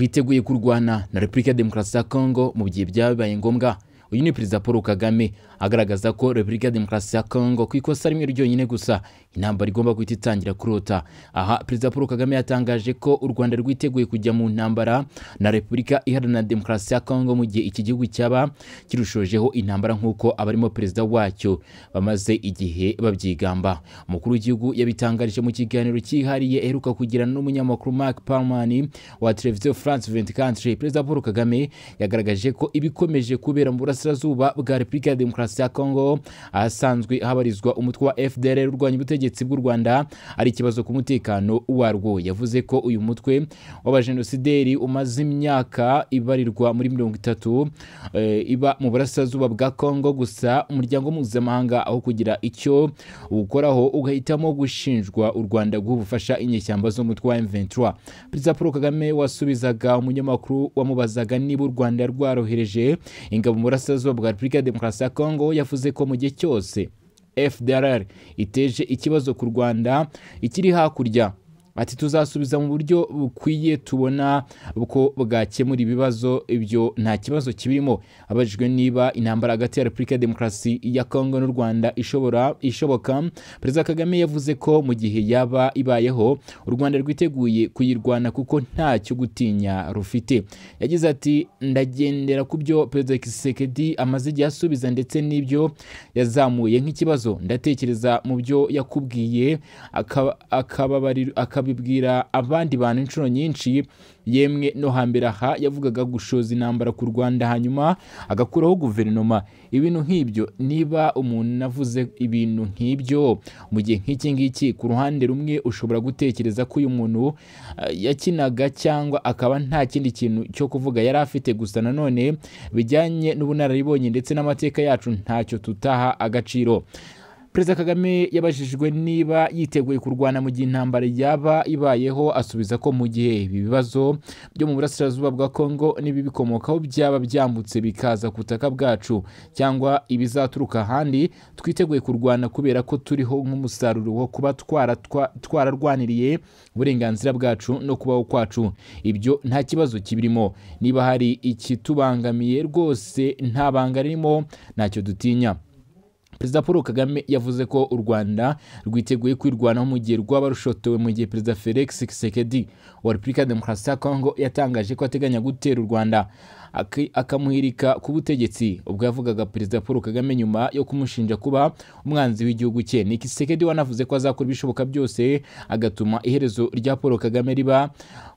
twiteguye kurwana na repubulika ya demokarasi ya kongo mu gihe byaba bibaye ngombwa. Uyu ni perezida paul kagame agaragaza ko repubulika ya demokarasi ya kongo ku ikosa rimwe ryonyine gusa intambara igomba guhita itangira kurota. Aha perezida paul kagame yatangaje ko u rwanda rwiteguye kujya mu ntambara na repubulika iharanira demokarasi ya kongo mu gihe iki gihugu cyaba kirushojeho intambara nk'uko abarimo perezida wacyo bamaze igihe babyigamba. Umukuru w'igihugu yabitangarije mu kiganiro cyihariye aheruka kugirana n'umunyamakuru mark palman wa televiziyo france 24 perezida paul kagame yagaragaje ko ibikomeje kubera mu burasirazuba bwa repubulika ya demokarasi ya kongo ahasanzwe habarizwa umutwe wa fdr urwanya ubutegetsi bw'u rwanda ari ikibazo ku mutekano warwo. Yavuze ko uyu mutwe w'abajenosideri umaze imyaka ibarirwa muri mirongo itatu e, iba mu burasirazuba bwa kongo gusa umuryango mpuzamahanga aho kugira icyo uwukoraho ugahitamo gushinjwa u rwanda guha ubufasha inyeshyamba z'umutwe wa m23. Perezida paul kagame wasubizaga umunyamakuru wamubazaga niba u rwanda rwarohereje ingabo mu burasirazuba bwa repubulika ya demokarasi ya kongo yavuze ko mu gihe cyose fdrr iteje ikibazo ku rwanda ikiri hakurya ati tuzasubiza mu buryo bukwiye tubona ko bwakemura ibibazo. Ibyo nta kibazo kibirimo. Abajijwe niba intambara hagati ya repubulika ya demokarasi ya kongo n'u rwanda ishobora ishoboka perezida kagame yavuze ko mu gihe yaba ibayeho u rwanda rwiteguye kuyirwana kuko ntacyo gutinya rufite. Yagize ati ndagendera ku byo perezida kisekedi amaze igihe asubiza ndetse n'ibyo yazamuye nk'ikibazo. Ndatekereza mu byo yakubwiye akababarira akabibwira abandi bantu inshuro nyinshi yemwe no hambere aha yavugaga gushoza intambara ku rwanda hanyuma agakuraho guverinoma. Ibintu nk'ibyo niba umuntu avuze ibintu nk'ibyo mu gihe nk'iki ngiki ku ruhande rumwe ushobora gutekereza ko uyu muntu uh, yakinaga cyangwa akaba nta kindi kintu cyo kuvuga yari afite gusa nanone bijyanye n'ubunararibonye ndetse n'amateka yacu ntacyo tutaha agaciro. Perezida kagame yabajijwe niba yiteguye kurwana mu gihe intambara yaba ibayeho asubiza ko mu gihe ibi bibazo byo mu burasirazuba bwa kongo n'ibibikomokaho byaba byambutse bikaza ku butaka bwacu cyangwa ibizaturuka ahandi twiteguye kurwana kubera ko turiho nk'umusaruro wo kuba twararwaniriye uburenganzira bwacu no kubaho kwacu. Ibyo nta kibazo kibirimo. Niba hari ikitubangamiye rwose nta banga ririmo ntacyo dutinya. Perezida paul kagame yavuze ko u rwanda rwiteguye kwirwanaho mu gihe rwaba rushotowe mu gihe perezida felix kisekedi wa repubulika ya demokarasi ya kongo yatangaje ko ateganya gutera u rwanda akamuhirika ku butegetsi ubwo yavugaga perezida paul kagame nyuma yo kumushinja kuba umwanzi w'igihugu cye. Ni kisekedi wanavuze ko azakora ibishoboka byose agatuma iherezo rya paul kagame riba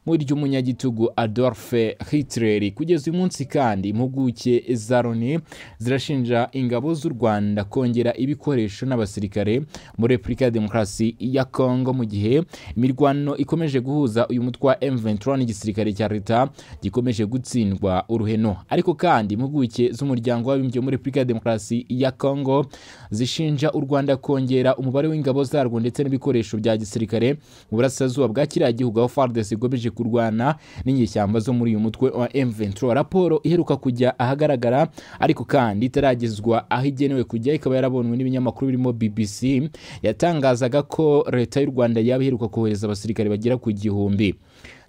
nk'iry'umunyagitugu adolphe hitler. Kugeza uyu munsi kandi impuguke za loni zirashinja ingabo z'u rwanda kongera ibikoresho n'abasirikare muri repubulika ya demokarasi ya kongo mu gihe imirwano ikomeje guhuza uyu mutwe wa m23 n'igisirikare cya leta gikomeje gutsindwa uruheno ariko kandi impuguke z'umuryango w'abibumbye muri repubulika ya demokarasi ya kongo zishinja u rwanda kongera umubare w'ingabo zarwo ndetse n'ibikoresho bya gisirikare mu burasirazuba bwa kiriya gihugu aho fardes igomeje kurwana n'inyeshyamba zo muri uyu mutwe wa M23. Raporo iheruka kujya ahagaragara ariko kandi itaragezwa aho igenewe kujya ikaba yarabonwe n'ibinyamakuru birimo BBC yatangazaga ko leta y'u Rwanda yaba iheruka kohereza abasirikare bagera ku gihumbi.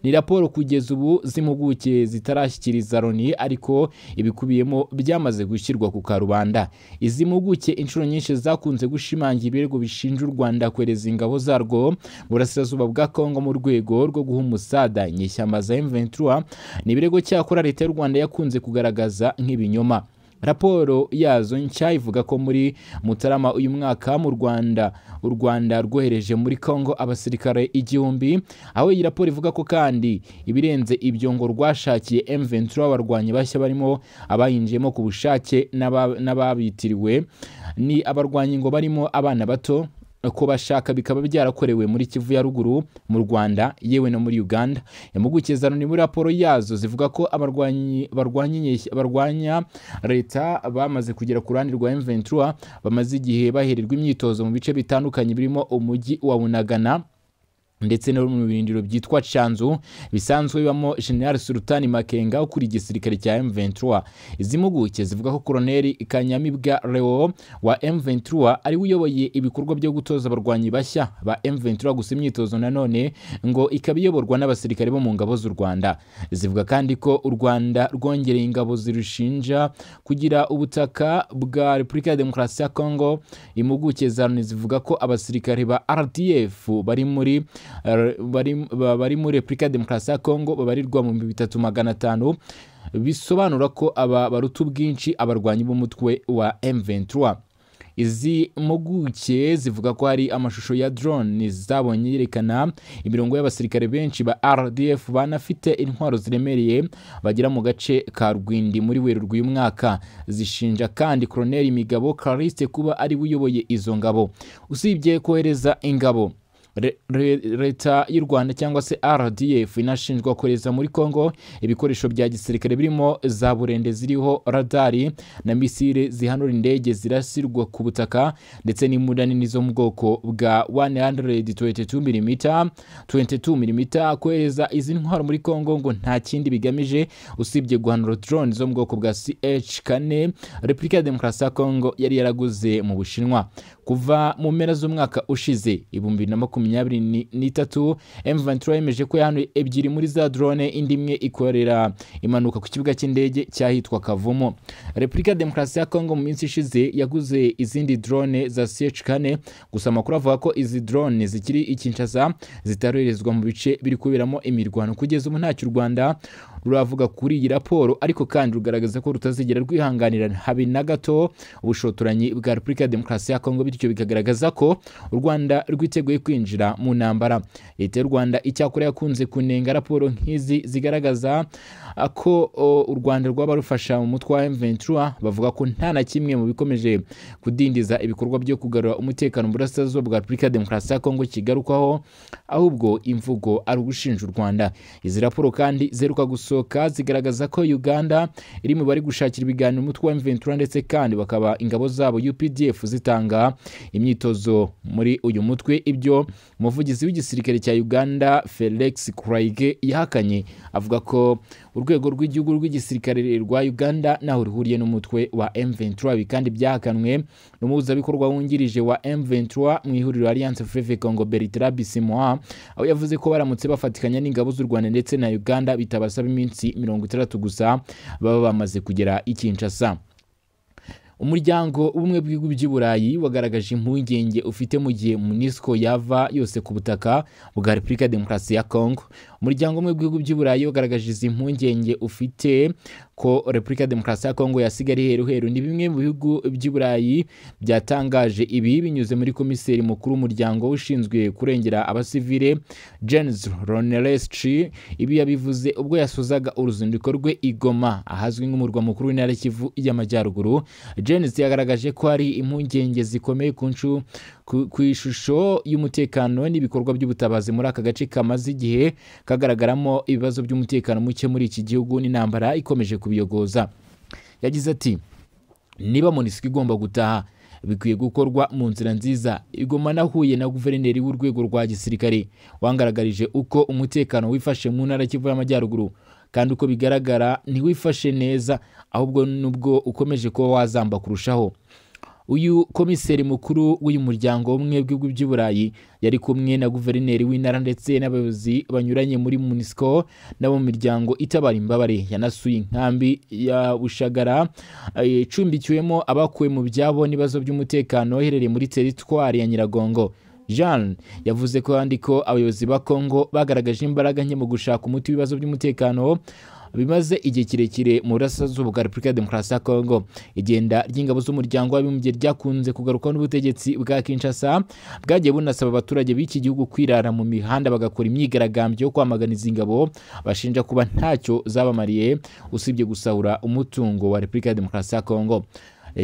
Ni raporo kugeza ubu z'impuguke zitarashyikiriza loni ariko ibikubiyemo byamaze gushyirwa ku karubanda. Izi mpuguke inshuro nyinshi zakunze gushimangira ibirego bishinja u rwanda kohereza ingabo zarwo. Burasirazuba bwa kongo mu rwego rwo guha umusada inyeshyamba za m23 ni ibirego cyakora leta y'u rwanda yakunze kugaragaza nk'ibinyoma. Raporo yazo nshya ivuga ko muri mutarama uyu mwaka mu rwanda. U rwanda rwohereje muri congo abasirikare igihumbi aho iyi raporo ivuga ko kandi ibirenze ibyo ngo rwashakiye m23 abarwanyi bashya barimo abayinjiyemo ku bushake n'ababitiriwe ni abarwanyi ngo barimo abana bato ko bashaka bikaba byarakorewe muri kivu ya ruguru mu rwanda yewe no muri uganda. Impuguke za loni muri raporo yazo zivuga ko abarwanyi barwanya leta bamaze kugera ku ruhande rwa m23 bamaze igihe bahererwa imyitozo mu bice bitandukanye birimo umujyi wa bunagana ndetse no mu birindiro byitwa Canzu bisanzwe bibamo General Sultani Makenga ukuriye igisirikare cya M23. Izi mpuguke zivuga ko Colonel Kanyamibwa Leo wa M23 ari uyoboye ibikorwa byo gutoza abarwanyi bashya ba M23 gusa imyitozo nanone ngo ikaba iyoborwa n'abasirikare bo mu ngabo z'u Rwanda. Zivuga kandi ko u Rwanda rwongereye ingabo zirushinja kugira ubutaka bwa Repubulika ya Demokarasi ya Congo. Impuguke za Loni zivuga ko abasirikare ba RDF bari muri bari muri Repubulika ya Demokarasi ya Congo babarirwa mu bihumbi bitatu magana atanu bisobanura ko aba baruta ubwinshi abarwanyi b'umutwe wa M23. Izi mpuguke zivuga ko hari amashusho ya drone zabonye yerekana imirongo y'abasirikare benshi ba RDF banafite intwaro ziremereye bagera mu gace ka Rwindi muri Werurwe uyu mwaka. Zishinja kandi Colonel Migabo Clarisse kuba ari uyoboye izo ngabo. Usibye kohereza ingabo. Leta y'u rwanda cyangwa se rdf inashinjwa kohereza muri congo ibikoresho bya gisirikare birimo za burende ziriho radari na misile zihanura indege zirasirwa ku butaka ndetse n'imbunda nini zo mu bwoko bwa 122 mm 22 mm kohereza izi ntwaro muri congo ngo nta kindi bigamije usibye guhanura drone zo mu bwoko bwa ch kane repubulika ya demokarasi ya congo yari yaraguze mu bushinwa. Kuva mu mpera z'umwaka ushize ibihumbi na makumyabiri n'itatu M23 yemeje ko yahanuye ebyiri muri za drone indi imwe ikorera impanuka ku kibuga cy'indege cyahitwa Kavumo Repubulika Demokarasi ya Kongo mu minsi ishize yaguze izindi drone za CH4 gusa amakuru avuga ko izi drone zikiri i Kinshasa zitaroherezwa mu bice biri kuberamo imirwano. Kugeza ubu ntacyo u Rwanda ruravuga kuri iyi raporo ariko kandi rugaragaza ko rutazigera rwihanganira. Habe na gato ubushotoranyi bwa Repubulika ya Demokarasi ya Kongo bityo bikagaragaza ko u Rwanda rwiteguye kwinjira mu ntambara. Leta y'u Rwanda icyakora yakunze kunenga raporo nk'izi zigaragaza ko u Rwanda rwaba rufasha mu mutwe wa M23 bavuga ko nta na kimwe mu bikomeje kudindiza ibikorwa byo kugarura umutekano mu burasirazuba bwa Repubulika ya Demokarasi ya Kongo kigarukwaho ahubwo imvugo ari ugushinja u Rwanda. Izi raporo kandi zeruka gusohoka zigaragaza ko Uganda iri mu bari gushakira ibiganiro umutwe wa M23 ndetse kandi bakaba ingabo zabo UPDF zitanga imyitozo muri uyu mutwe. Ibyo umuvugizi w'igisirikare cya Uganda Felix Kraige yahakanye. Avuga ko urwego rw'igihugu rw'igisirikare rwa Uganda naho ruhuriye n'umutwe wa M23 ibi kandi byahakanwe n'umuhuzabikorwa wungirije wa M23 mu ihuriro Alliance Fleuve Congo Bertrand Bisimwa aho yavuze ko baramutse bafatikanya n'ingabo z'u Rwanda ndetse na Uganda bitabasaba iminsi mirongo itandatu gusa baba bamaze kugera i Kinshasa umuryango w'ubumwe bw'ibihugu by'i burayi wagaragaje impungenge ufite mu gihe munisco yava yose ku butaka bwa repubulika ya demokarasi ya congo. Umuryango w'ubumwe bw'ibihugu by'i burayi wagaragaje izi mpungenge ufite ko repubulika ya demokarasi ya congo yasigaye ari heruheru ni bimwe mu bihugu by'i burayi byatangaje ibi binyuze muri komiseri mukuru w'umuryango ushinzwe kurengera abasivile james ronereschi ibi yabivuze ubwo yasozaga uruzinduko rwe i goma ahazwi nk'umurwa mukuru w'intara y'amajyaruguru. James yagaragaje ko hari impungenge zikomeye ku ncu ku ishusho y'umutekano n'ibikorwa by'ubutabazi muri aka gace kamaze igihe kagaragaramo ibibazo by'umutekano muke muri iki gihugu n'intambara ikomeje kubiyogoza. Yagize ati niba monisiko igomba gutaha bikwiye gukorwa mu nzira nziza. Igoma nahuye na guverineri w'urwego rwa gisirikare. Wangaragarije uko umutekano wifashe mu ntara kivu y'amajyaruguru. Kandi uko bigaragara ntiwifashe neza ahubwo nubwo ukomeje kuba wazamba kurushaho. Uyu komiseri mukuru w'uyu muryango w'ubumwe bw'ibihugu by'i burayi yari kumwe na guverineri w'intara ndetse n'abayobozi banyuranye muri munisco n'abo mu miryango itabara imbabare yanasuye inkambi ya bushagara icumbikiwemo abakuwe mu byabo n'ibibazo by'umutekano iherereye muri teritwari ya nyiragongo. Jean yavuze ko kandi ko abayobozi ba congo bagaragaje imbaraga nke mu gushaka umuti w'ibibazo by'umutekano bimaze igihe kirekire mu burasirazuba bwa repubulika ya demokarasi ya kongo. Igenda ry'ingabo z'umuryango w'abibumbye ryakunze kugarukaho n'ubutegetsi bwa kinshasa bwagiye bunasaba abaturage b'iki gihugu kwirara mu mihanda bagakora imyigaragambyo yo kwamagana izi ngabo bashinja kuba ntacyo zabamariye. Usibye gusahura umutungo wa repubulika ya demokarasi ya kongo.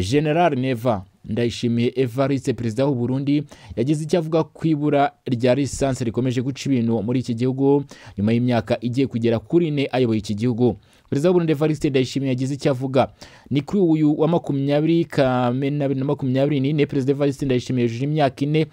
General neva ndayishimiye evariste perezida w'u Burundi yagize icyo avuga ku ibura rya lisansi rikomeje guca ibintu muri iki gihugu nyuma y'imyaka igiye kugera kuri ine ayoboye iki gihugu. Perezida w'u Burundi evariste ndayishimiye yagize icyo avuga. Ni kuri uyu wa makumyabiri kamena bibiri na makumyabiri n'ine perezida evariste ndayishimiye yujuje imyaka ine.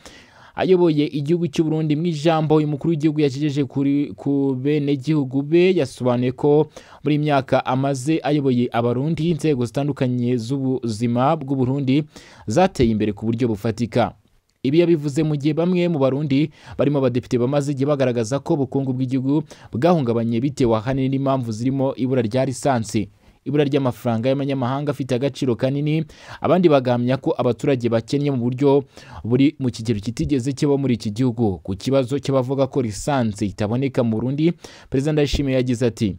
Ayoboye igihugu cy'u Burundi mu ijambo uyu mukuru w'igihugu yakigejeje kuri ku bene gihugu be yasobanuye ko muri myaka amaze ayoboye abarundi inzego zitandukanye z'ubuzima bw'u Burundi zateye imbere ku buryo bufatika. Ibi yabivuze mu gihe bamwe mu barundi barimo abadepite bamaze igihe bagaragaza ko ubukungu bw'igihugu bwahungabanye bitewe ahanini n'impamvu zirimo ibura rya lisansi. Ibura ry'amafaranga y'amanyamahanga afite agaciro kanini. Abandi bagahamya ko abaturage bakennye mu buryo buri mu kigero kitigeze kiba muri iki gihugu. Ku kibazo cy'abavuga ko lisansi itaboneka mu Burundi perezida Ndayishimiye yagize ati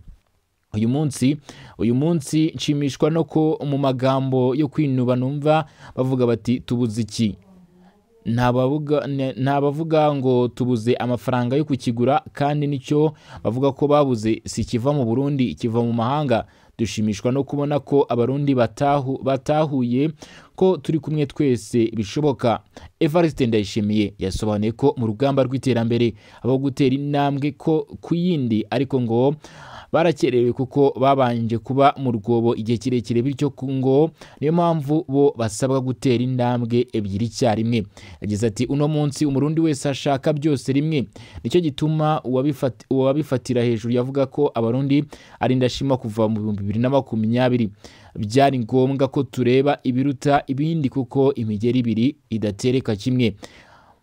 uyu munsi uyu munsi nshimishwa no ko mu magambo yo kwinuba numva bavuga bati tubuze iki? Nta bavuga ngo tubuze amafaranga yo kukigura kandi ni cyo bavuga ko babuze. Si kiva mu burundi kiva mu mahanga. Dushimishwa no kubona ko abarundi batahu, batahuye ko turi kumwe twese bishoboka. Evariste ndayishimiye yasobanuye ko mu rugamba rw'iterambere abo gutera intambwe ko ku yindi ariko ngo barakerewe kuko babanje kuba mu rwobo igihe kirekire bityo ngo niyo mpamvu bo basabwa gutera intambwe ebyiri icyarimwe yagize ati uno munsi umurundi wese ashaka byose rimwe. Nicyo gituma uwabifatira hejuru yavuga ko abarundi ari ndashima kuva mu bihumbi bibiri na makumyabiri. Byari ngombwa ko tureba ibiruta ibindi kuko imigeri ibiri idatereka kimwe.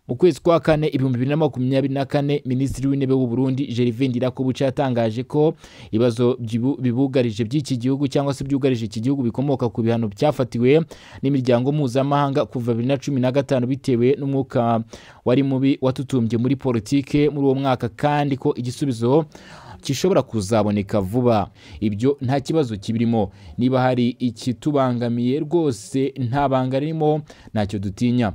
Mu kwezi kwa kane ibihumbi bibiri na makumyabiri na kane minisitiri w'intebe w'u Burundi Gervais Ndirakobuca yatangaje ko ibibazo bibugarije by'iki gihugu cyangwa se byugarije iki gihugu bikomoka ku bihano byafatiwe n'imiryango mpuzamahanga kuva bibiri na cumi na gatanu bitewe n'umwuka wari mubi watutumbye muri politike muri uwo mwaka kandi ko igisubizo gishobora kuzaboneka vuba. Ibyo nta kibazo kibirimo. Niba hari ikitubangamiye rwose nta banga ririmo ntacyo dutinya.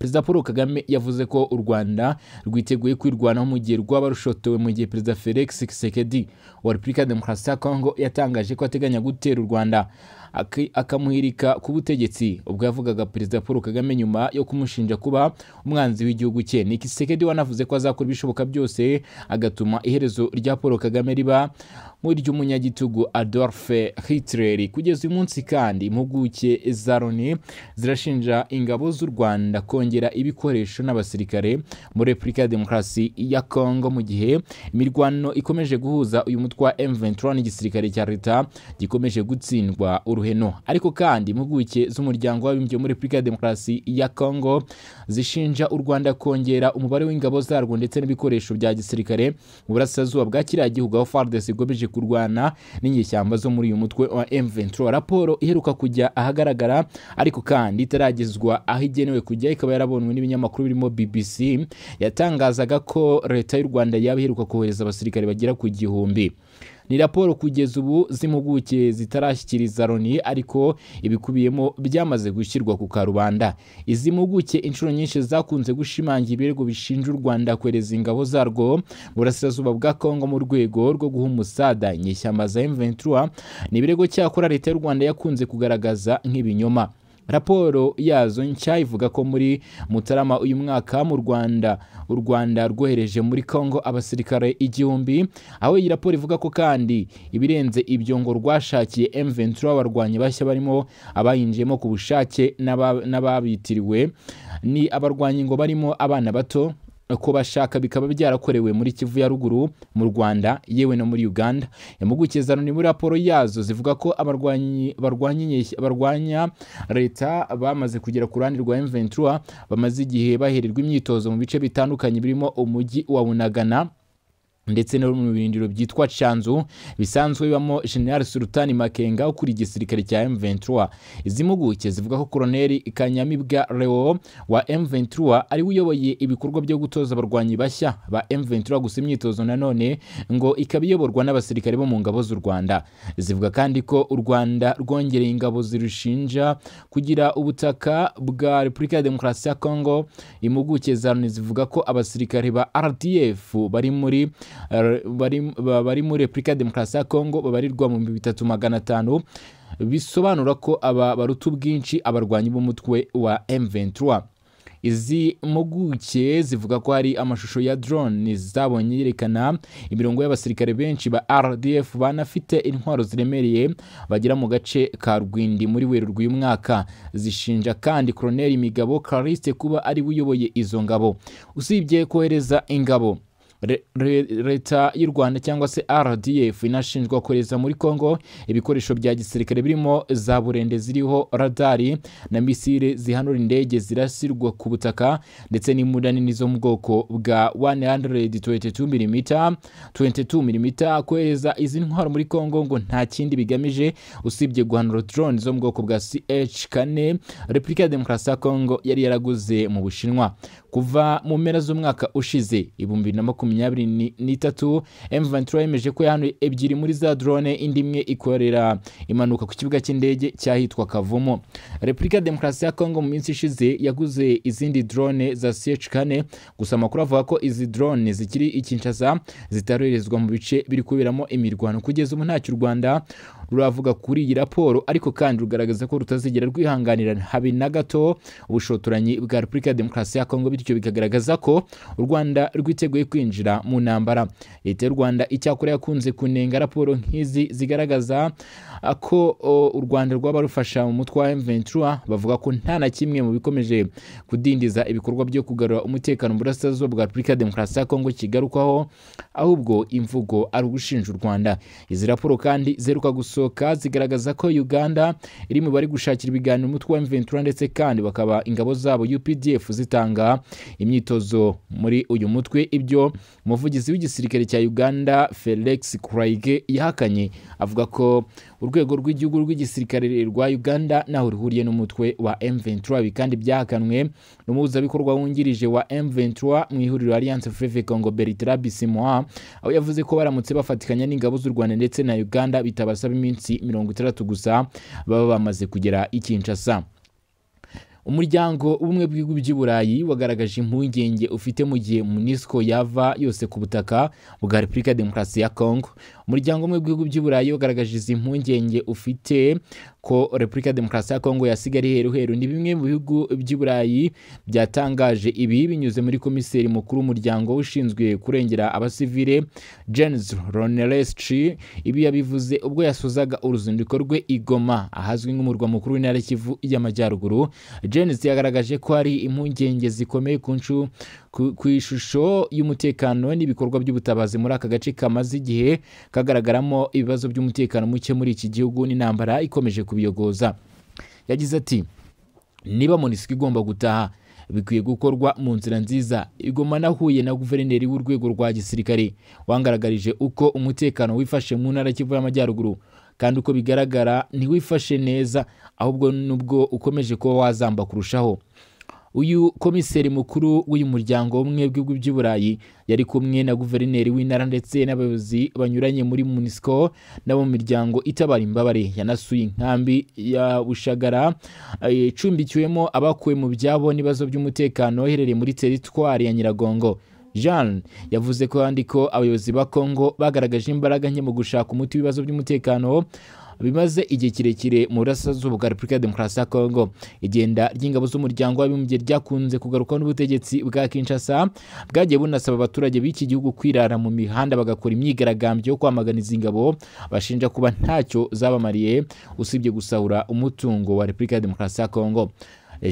Perezida paul kagame yavuze ko u rwanda rwiteguye kwirwanaho mu gihe rwaba rushotowe mu gihe perezida felix kisekedi wa repubulika demokarasi ya kongo yatangaje ko ateganya gutera u rwanda akamuhirika ku butegetsi. Ubwo yavugaga perezida paul kagame nyuma yo kumushinja kuba umwanzi w'igihugu cye. Ni kisekedi wanavuze ko azakora ibishoboka byose agatuma iherezo rya paul kagame riba nk'iry'umunyagitugu adolphe hitler kugeza uyu munsi kandi impuguke za loni zirashinja ingabo z'u rwanda kongera ibikoresho n'abasirikare muri repubulika ya demokarasi ya kongo mu gihe imirwano ikomeje guhuza uyu mutwe wa m23 n'igisirikare cya leta gikomeje gutsindwa uruheno. Ariko kandi impuguke z'umuryango w'abibumbye muri repubulika ya demokarasi ya kongo zishinja u rwanda kongera umubare w'ingabo zarwo ndetse n'ibikoresho bya gisirikare mu burasirazuba bwa kiriya gihugu aho fardes igomeje kurwana n'inyeshyamba zo muri uyu mutwe wa M23. Raporo iheruka kujya ahagaragara ariko kandi itaragezwa aho igenewe kujya ikaba yarabonwe n'ibinyamakuru birimo BBC yatangazaga ko leta y'u Rwanda yaba iheruka kohereza abasirikare bagera ku gihumbi. Ni raporo kugeza ubu z'impuguke zitarashyikiriza loni ariko ibikubiyemo byamaze gushyirwa ku karubanda. Izi mpuguke inshuro nyinshi zakunze gushimangira ibirego bishinja u rwanda kohereza ingabo zarwo. Burasirazuba bwa kongo mu rwego rwo guha umusada inyeshyamba za m23 ni ibirego cyakora leta y'u rwanda yakunze kugaragaza nk'ibinyoma. Raporo yazo nshya ivuga ko muri mutarama uyu mwaka mu rwanda. U rwanda rwohereje muri congo abasirikare igihumbi aho iyi raporo ivuga ko kandi ibirenze ibyo ngo rwashakiye m23 abarwanyi bashya barimo abayinjiyemo ku bushake n'ababitiriwe ni abarwanyi ngo barimo abana bato ko bashaka bikaba byarakorewe muri kivu ya ruguru mu rwanda yewe no muri uganda. Impuguke za loni muri raporo yazo zivuga ko abarwanyi barwanya leta bamaze kugera ku ruhande rwa m23 bamaze igihe bahererwa imyitozo mu bice bitandukanye birimo umujyi wa bunagana ndetse no mu birindiro byitwa canzu bisanzwe bibamo general sultani makenga ukuriye igisirikare cya m23. Izi mpuguke zivuga ko koloneli kanyamibwa leo wa m23 ari we uyoboye ibikorwa byo gutoza abarwanyi bashya ba m23 gusa imyitozo nanone ngo ikaba iyoborwa n'abasirikare bo mu ngabo z'u rwanda. Zivuga kandi ko u rwanda rwongereye ingabo zirushinja kugira ubutaka bwa repubulika ya demokarasi ya congo. Impuguke za zivuga ko abasirikare ba rdf bari muri bari muri repubulika ya demokarasi ya kongo babarirwa mu bihumbi bitatu magana atanu bisobanura ko aba baruta ubwinshi abarwanyi b'umutwe wa M23. Izi mpuguke zivuga ko hari amashusho ya drone zabonye yerekana imirongo y'abasirikare benshi ba rdf banafite intwaro ziremereye bagera mu gace ka rwindi muri werurwe uyu mwaka. Zishinja kandi koroneli migabo clarisse kuba ari we uyoboye izo ngabo. Usibye kohereza ingabo. Leta y'u rwanda cyangwa se rdf inashinjwa kohereza muri congo ibikoresho bya gisirikare birimo za burende ziriho radari na misile zihanura indege zirasirwa ku butaka ndetse n'imbunda nini zo mu bwoko bwa 122 mm 22 mm kohereza izi ntwaro muri congo ngo nta kindi bigamije. Usibye guhanura drone zo mu bwoko bwa ch kane repubulika ya demokarasi ya congo yari yaraguze mu bushinwa. Kuva mu mpera z'umwaka ushize ibihumbi bibiri na makumyabiri n'itatu M23 yemeje ko yahanuye ebyiri muri za drone indi imwe ikorera impanuka ku kibuga cy'indege cyahitwa Kavumo Repubulika Demokarasi ya Kongo mu minsi ishize yaguze izindi drone za CH4 gusa amakuru avuga ko izi drone zikiri i Kinshasa zitaroherezwa mu bice biri kuberamo imirwano. Kugeza ubu ntacyo u Rwanda ruravuga kuri iyi raporo ariko kandi rugaragaza ko rutazigera rwihanganira. Habe na gato ubushotoranyi bwa Repubulika ya Demokarasi ya Kongo bityo bikagaragaza ko u Rwanda rwiteguye kwinjira mu ntambara. Leta y'u Rwanda icyakora yakunze kunenga raporo nk'izi zigaragaza ko u Rwanda rwaba rufasha mu mutwe wa M23 bavuga ko nta na kimwe mu bikomeje kudindiza ibikorwa byo kugarura umutekano mu burasirazuba bwa Repubulika ya Demokarasi ya Kongo kigarukwaho ahubwo imvugo ari ugushinja u Rwanda. Izi raporo kandi zeruka gusohoka zigaragaza ko Uganda iri mu bari gushakira ibiganiro umutwe wa M23 ndetse kandi bakaba ingabo zabo UPDF zitanga imyitozo muri uyu mutwe. Ibyo umuvugizi w'igisirikare cya Uganda Felix Kraige yahakanye. Avuga ko urwego rw'igihugu rw'igisirikare rwa Uganda naho ruhuriye n'umutwe wa M23. Ibi kandi byahakanwe n'umuhuzabikorwa wungirije wa M23 mu ihuriro Alliance Fleuve Congo Bertrand Bisimwa aho yavuze ko baramutse bafatikanya n'ingabo z'u Rwanda ndetse na Uganda bitabasaba iminsi mirongo itandatu gusa baba bamaze kugera i Kinshasa. Umuryango w'ubumwe bw'ibihugu by'i burayi wagaragaje impungenge ufite mu gihe munisco yava yose ku butaka bwa repubulika demokarasi ya congo. Umuryango w'ubumwe bw'ibihugu by'i burayi wagaragaje izi mpungenge ufite ko repubulika ya demokarasi ya kongo yasigara iheru heru ni bimwe mu bihugu by'i burayi byatangaje ibi binyuze muri komiseri mukuru w'umuryango ushinzwe kurengera abasivile janes roneresci ibi yabivuze ubwo yasozaga uruzinduko rwe i goma ahazwi nk'umurwa mukuru w'intara kivu y'amajyaruguru. Janes yagaragaje ko hari impungenge zikomeye ku ncu ku ishusho y'umutekano n'ibikorwa by'ubutabazi muri aka gace kamaze igihe kagaragaramo ibibazo by'umutekano muke muri iki gihugu n'intambara ikomeje kubiyogoza. Yagize ati niba monisiko igomba gutaha bikwiye gukorwa mu nzira nziza. Igoma nahuye na guverineri w'urwego rwa gisirikare. Wangaragarije uko umutekano wifashe mu ntara kivu y'amajyaruguru. Kandi uko bigaragara ntiwifashe neza ahubwo nubwo ukomeje kuba wazamba kurushaho. Uyu komiseri mukuru w'uyu muryango w'ubumwe bw'ibihugu by'i burayi yari kumwe na guverineri w'intara ndetse n'abayobozi banyuranye muri munisco n'abo mu miryango itabara imbabare yanasuye inkambi ya bushagara icumbikiwemo abakuwe mu byabo n'ibibazo by'umutekano iherereye muri teritwari ya nyiragongo. Jean yavuze ko kandi ko abayobozi ba congo bagaragaje imbaraga nke mu gushaka umuti w'ibibazo by'umutekano bimaze igihe kirekire mu burasirazuba bwa repubulika ya demokarasi ya kongo. Igenda ry'ingabo z'umuryango w'abibumbye ryakunze kugarukaho n'ubutegetsi bwa kinshasa bwagiye bunasaba abaturage b'iki gihugu kwirara mu mihanda bagakora imyigaragambyo yo kwamagana izi ngabo bashinja kuba ntacyo zabamariye. Usibye gusahura umutungo wa repubulika ya demokarasi ya kongo.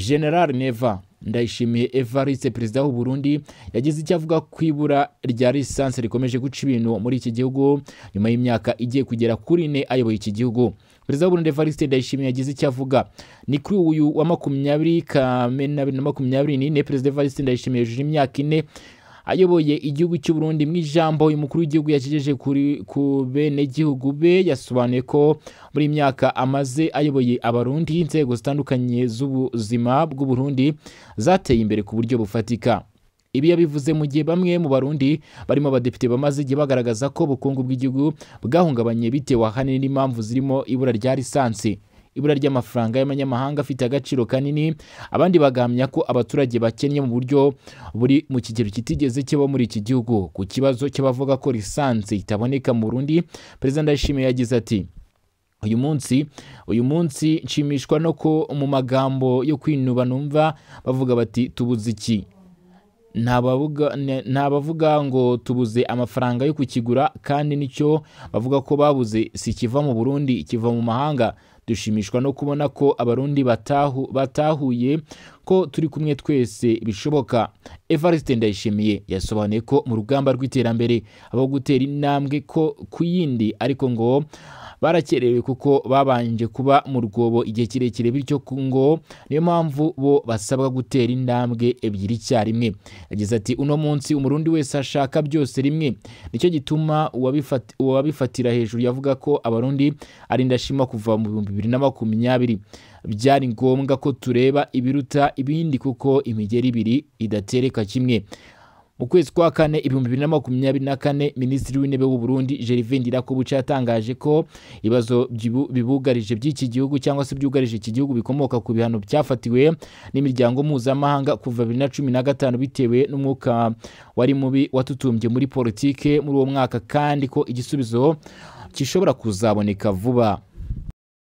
General neva ndayishimiye evariste perezida w'u Burundi yagize icyo avuga ku ibura rya lisansi rikomeje guca ibintu muri iki gihugu nyuma y'imyaka igiye kugera kuri ine ayoboye iki gihugu. Perezida w'u Burundi evariste ndayishimiye yagize icyo avuga. Ni kuri uyu wa makumyabiri kamena bibiri na makumyabiri n'ine perezida evariste ndayishimiye yujuje imyaka ine. Ayoboye igihugu cy'u Burundi mu ijambo uyu mukuru w'igihugu yakigejeje ku bene gihugu be yasobanuye ko muri myaka amaze ayoboye abarundi inzego zitandukanye z'ubuzima bw'u Burundi zateye imbere ku buryo bufatika. Ibi yabivuze mu gihe bamwe mu barundi barimo abadepite bamaze igihe bagaragaza ko ubukungu bw'igihugu bwahungabanye bitewe ahanini n'impamvu zirimo ibura rya lisansi. Ibura ry'amafaranga y'amanyamahanga afite agaciro kanini abandi bagahamya ko abaturage bakennye mu buryo buri mu kigero kitigeze kiba muri iki gihugu. Ku kibazo cy'abavuga ko lisansi itaboneka mu Burundi perezida Ndayishimiye yagize ati uyu munsi uyu munsi nshimishwa no ko mu magambo yo kwinuba numva bavuga bati tubuze iki? Nta bavuga ngo tubuze amafaranga yo kukigura kandi ni cyo bavuga ko babuze. Si kiva mu burundi kiva mu mahanga. Dushimishwa no kubona ko abarundi batahu, batahuye ko turi kumwe twese bishoboka. Evariste ndayishimiye yasobanuye ko mu rugamba rw'iterambere abo gutera intambwe ko ku yindi ariko ngo barakerewe kuko babanje kuba mu rwobo igihe kirekire bityo ngo niyo mpamvu bo basabwa gutera intambwe ebyiri icyarimwe yagize ati uno munsi umurundi wese ashaka byose rimwe. Nicyo gituma uwabifatira hejuru yavuga ko abarundi ari ndashima kuva mu bihumbi bibiri na makumyabiri. Byari ngombwa ko tureba ibiruta ibindi kuko imigeri ibiri idatereka kimwe. Mu kwezi kwa kane ibihumbi bibiri na makumyabiri na kane minisitiri w'intebe w'u Burundi Gervais Ndirakobuca yatangaje ko ibibazo bibugarije by'iki gihugu cyangwa se byugarije iki gihugu bikomoka ku bihano byafatiwe n'imiryango mpuzamahanga kuva bibiri na cumi na gatanu bitewe n'umwuka wari mubi watutumbye muri politike muri uwo mwaka kandi ko igisubizo gishobora kuzaboneka vuba.